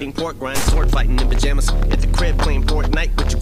eating pork rinds, sword fighting in pajamas. At the crib playing Fortnite with your.